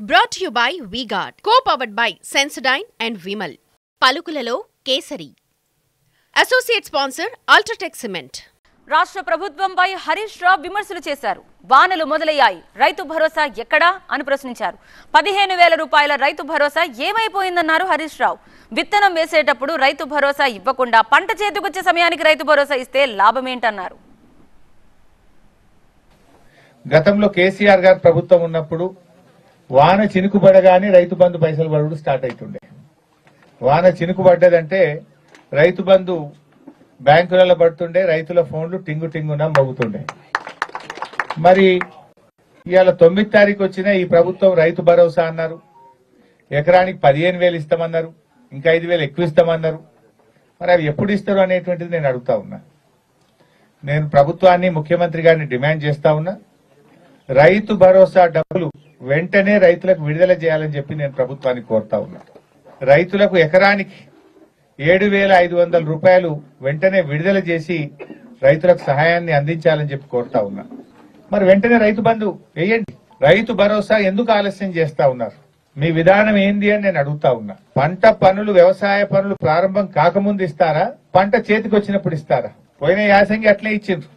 Brought you by V Guard co powered by Sensodyne and Vimal పలుకులలో Kesari. Associate sponsor UltraTech cement రాష్ట్ర ప్రభుత్వంపై హరీష్ రావు విమర్శలు చేశారు. వానలు మొదలయ్యాయి. రైతు భరోసా ఎక్కడా అని ప్రశ్నించారు. పదిహేను వేల రూపాయల రైతు భరోసా ఏమైపోయిందన్నారు హరీష్ రావు. విత్తనం వేసేటప్పుడు రైతు భరోసా ఇవ్వకుండా పంట చేతికొచ్చే సమయానికి రైతు భరోసా ఇస్తే లాభమేంటన్నారు? గతంలో కేసీఆర్ గారు ప్రభుత్వం ఉన్నప్పుడు వాన చినుకు పడగానే రైతు బంధు పైసలు పడుడు స్టార్ట్ అవుతుండే వాన చినుకు పడ్డదంటే రైతు బంధు బ్యాంకులలో పడుతుండే రైతుల ఫోన్లు టింగు టింగున మోగుతుండే. మరి ఇవాళ తొమ్మిది తారీఖు వచ్చిన ఈ ప్రభుత్వం రైతు భరోసా అన్నారు. ఎకరానికి పదిహేను వేలు ఇస్తామన్నారు ఇంకా ఐదు వేలు ఎక్కువ ఇస్తామన్నారు. మరి అవి ఎప్పుడు ఇస్తారు అనేటువంటిది నేను అడుగుతా ఉన్నా. నేను ప్రభుత్వాన్ని ముఖ్యమంత్రి గారిని డిమాండ్ చేస్తా ఉన్నా. రైతు భరోసా డబ్బులు వెంటనే రైతులకు విడుదల చేయాలని చెప్పి నేను ప్రభుత్వాన్ని కోరుతా ఉన్నా. రైతులకు ఎకరానికి ఏడు వేల ఐదు వందల రూపాయలు వెంటనే విడుదల చేసి రైతులకు సహాయాన్ని అందించాలని చెప్పి కోరుతా ఉన్నా. మరి వెంటనే రైతు బంధు వేయండి. రైతు భరోసా ఎందుకు ఆలస్యం చేస్తా ఉన్నారు? మీ విధానం ఏంది అని నేను అడుగుతా ఉన్నా. పంట పనులు వ్యవసాయ పనులు ప్రారంభం కాకముందు ఇస్తారా? పంట చేతికి వచ్చినప్పుడు ఇస్తారా? పోయిన యాసంగి అట్లే ఇచ్చిండ్రు.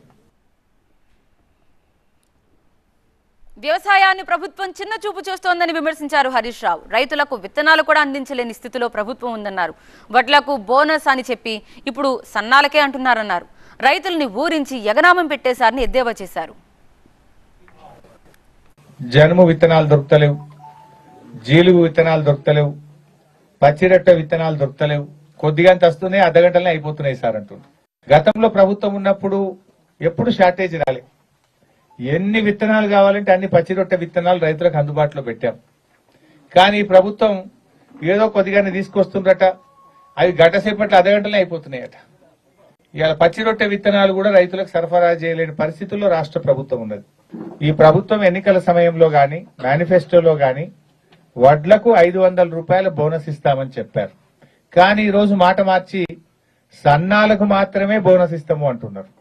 వ్యవసాయాన్ని ప్రభుత్వం చిన్న చూపు చూస్తోందని విమర్శించారు హరీష్ రావు. రైతులకు విత్తనాలు కూడా అందించలేని స్థితిలో ప్రభుత్వం ఉందన్నారు. వడ్లకు బోనస్ అని చెప్పి ఇప్పుడు సన్నాలకే అంటున్నారన్నారు. రైతుల్ని ఊరించి ఎగనామం పెట్టేశారని ఎద్దేవా చేశారు. జనుము విత్తనాలు దొరుకుతలేవు. జీలుగు విత్తనాలు దొరుకుతలేవు. పచ్చిరొట్ట విత్తనాలు దొరుకుతలేవు. కొద్దిగంత వస్తున్నాయి అర్ధగంటలనే అయిపోతున్నాయి సార్ అంటుంది. గతంలో ప్రభుత్వం ఉన్నప్పుడు ఎప్పుడు షార్టేజ్ రాలే. ఎన్ని విత్తనాలు కావాలంటే అన్ని పచ్చి రొట్టె విత్తనాలు రైతులకు అందుబాటులో పెట్టాం. కానీ ఈ ప్రభుత్వం ఏదో కొద్దిగానే తీసుకొస్తుందట అవి గంట సేపట్లో అర్ధగంటలనే అయిపోతున్నాయట. ఇవాళ పచ్చి రొట్టె విత్తనాలు కూడా రైతులకు సరఫరా చేయలేని పరిస్థితుల్లో రాష్ట్ర ప్రభుత్వం ఉన్నది. ఈ ప్రభుత్వం ఎన్నికల సమయంలో గాని మేనిఫెస్టోలో గాని వడ్లకు ఐదు వందల రూపాయల బోనస్ ఇస్తామని చెప్పారు. కానీ ఈరోజు మాట మార్చి సన్నాలకు మాత్రమే బోనస్ ఇస్తాము అంటున్నారు.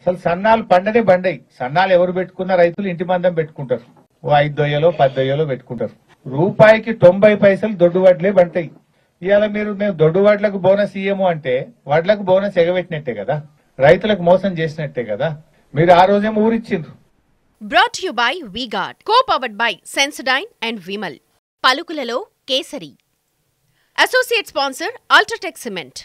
అసలు సన్నాలు పండనే బండయి సన్నాలు ఎవరు పెట్టుకున్న రైతులు ఇంటి మందం పెట్టుకుంటారు. ఓ ఐదు దొయ్యలో పది దొయ్యలో పెట్టుకుంటారు. రూపాయికి తొంభై పైసలు దొడ్డు వడ్లే బంటాయి ఇవాళ మీరు మేము దొడ్డు వడ్లకు బోనస్ ఇయ్యము అంటే వడ్లకు బోనస్ ఎగబెట్టినట్టే కదా. రైతులకు మోసం చేసినట్టే కదా. మీరు ఆ రోజేమో ఊరిచ్చిండ్రు. Brought you by V Guard co powered by Sensodyne and Vimal పలుకులలో Kesari. Associate sponsor UltraTech cement